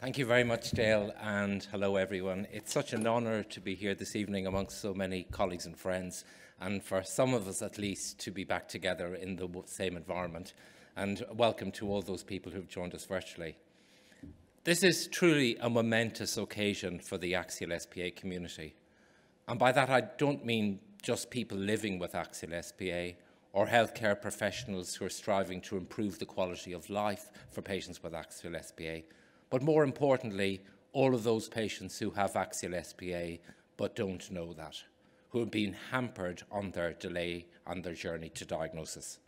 Thank you very much, Dale, and hello, everyone. It's such an honour to be here this evening amongst so many colleagues and friends, and for some of us at least to be back together in the same environment. And welcome to all those people who've joined us virtually. This is truly a momentous occasion for the axial SPA community. And by that, I don't mean just people living with axial SPA or healthcare professionals who are striving to improve the quality of life for patients with axial SPA, but more importantly, all of those patients who have axial SPA but don't know that, who have been hampered on their delay on their journey to diagnosis.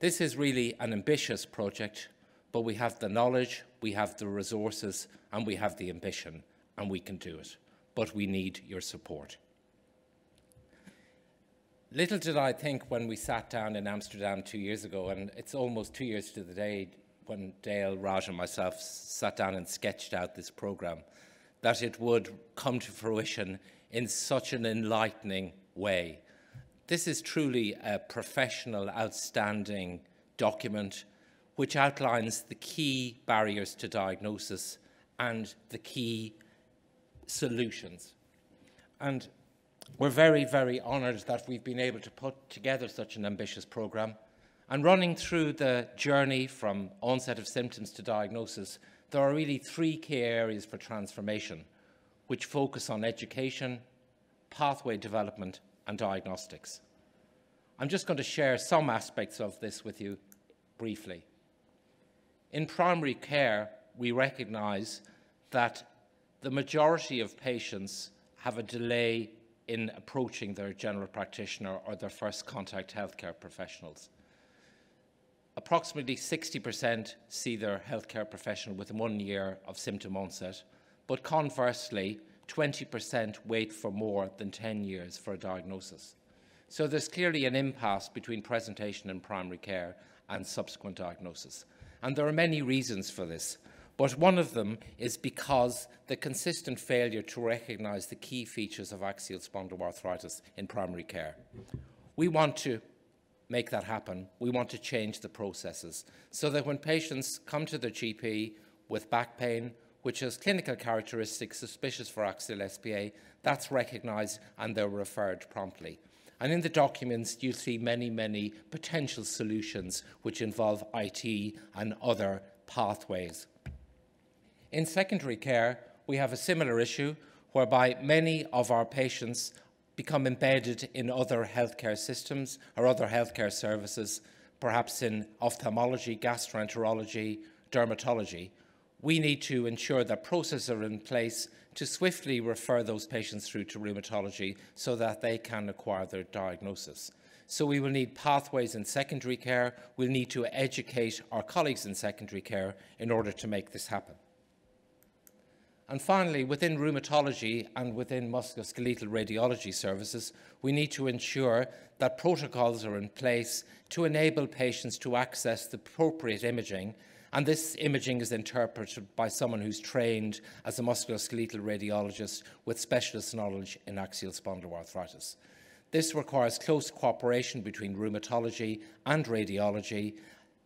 This is really an ambitious project, but we have the knowledge, we have the resources, and we have the ambition, and we can do it. But we need your support. Little did I think when we sat down in Amsterdam two years ago, and it's almost two years to the day when Dale, Raj and myself sat down and sketched out this programme, that it would come to fruition in such an enlightening way. This is truly a professional, outstanding document which outlines the key barriers to diagnosis and the key solutions. And we're very, very honoured that we've been able to put together such an ambitious programme. And running through the journey from onset of symptoms to diagnosis, there are really three key areas for transformation, which focus on education, pathway development, and diagnostics. I'm just going to share some aspects of this with you briefly. In primary care, we recognise that the majority of patients have a delay in approaching their general practitioner or their first contact healthcare professionals approximately 60% see their healthcare professional within one year of symptom onset, but conversely, 20% wait for more than 10 years for a diagnosis. So there's clearly an impasse between presentation in primary care and subsequent diagnosis. And there are many reasons for this, but one of them is because the consistent failure to recognise the key features of axial spondyloarthritis in primary care. We want to make that happen. We want to change the processes so that when patients come to their GP with back pain, which has clinical characteristics suspicious for axial SPA, that's recognised and they're referred promptly. And in the documents, you'll see many, many potential solutions which involve IT and other pathways. In secondary care, we have a similar issue whereby many of our patients become embedded in other healthcare systems or other healthcare services, perhaps in ophthalmology, gastroenterology, dermatology, we need to ensure that processes are in place to swiftly refer those patients through to rheumatology so that they can acquire their diagnosis. So we will need pathways in secondary care. We'll need to educate our colleagues in secondary care in order to make this happen. And finally, within rheumatology and within musculoskeletal radiology services, we need to ensure that protocols are in place to enable patients to access the appropriate imaging and this imaging is interpreted by someone who's trained as a musculoskeletal radiologist with specialist knowledge in axial spondyloarthritis. This requires close cooperation between rheumatology and radiology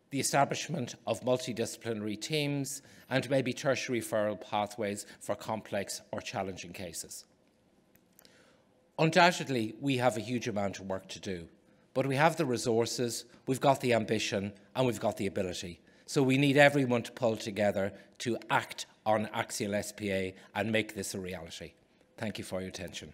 the establishment of multidisciplinary teams, and maybe tertiary referral pathways for complex or challenging cases. Undoubtedly, we have a huge amount of work to do, but we have the resources, we've got the ambition, and we've got the ability. So we need everyone to pull together to act on Axial SPA and make this a reality. Thank you for your attention.